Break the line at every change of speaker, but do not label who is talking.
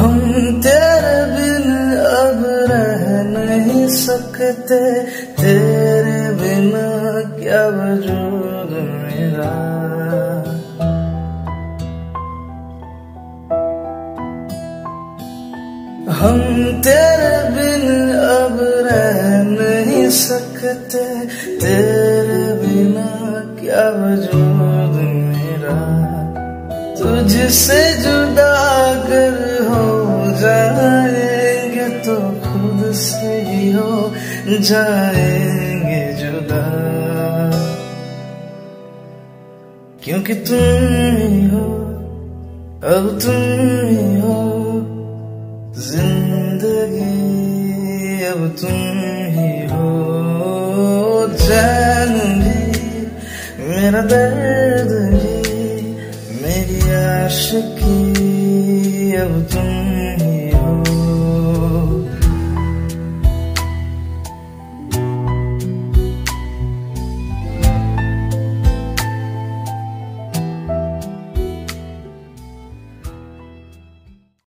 हम तेरे बिन अब रह नहीं सकते। तेरे बिना क्या वजूद मेरा? हम तेरे बिन अब रह नहीं सकते। तेरे बिना क्या वजूद मेरा? तुझसे जुदा कर खुद से ही हो जाएँगे जुदा। क्योंकि तुम ही हो, अब तुम ही हो, ज़िंदगी अब तुम ही हो। चैन भी मेरा दर्द भी मेरी आशिकी, अब तुम